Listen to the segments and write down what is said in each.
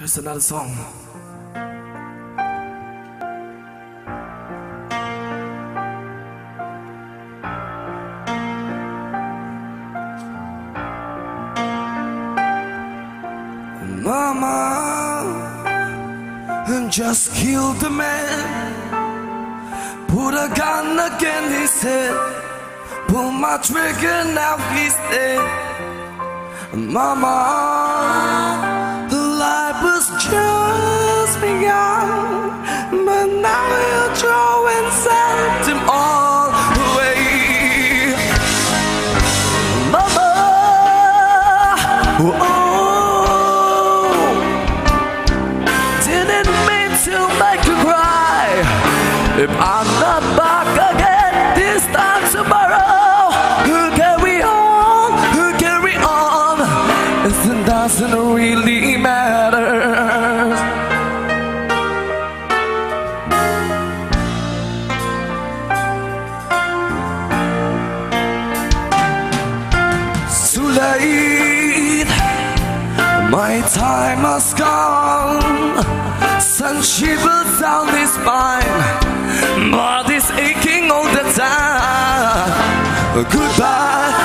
Here's another song. Mama just killed the man. Put a gun against his head. Pull my trigger, now he's dead. Mama, just begun, but now you're throwing sent him all away. Mama, oh, didn't mean to make you cry. If I'm not back It doesn't really matter. It's too late. My time has gone. Sun shivers down his spine. Body's aching all the time. Goodbye,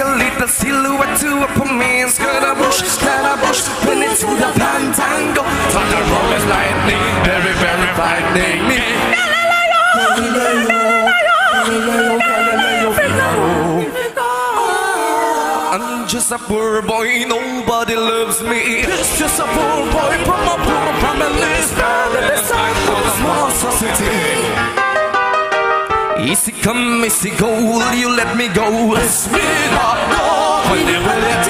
a little silhouette to a man skirt a bush, skirt a bush, pin it to the pantango. Thunder rolling lightning, very, very frightening me. I'm just a poor boy, nobody loves me. It's just a poor boy from a poor family, stranded inside of a small society. Easy come, easy go, will you let me go? Not know when you will. Let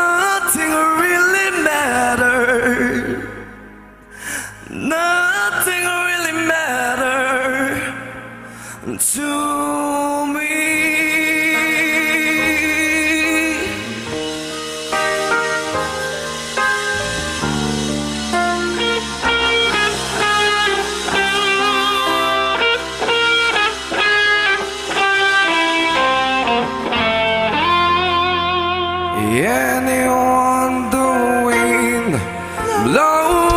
Nothing really matters. Nothing really matters to anyone the wind blow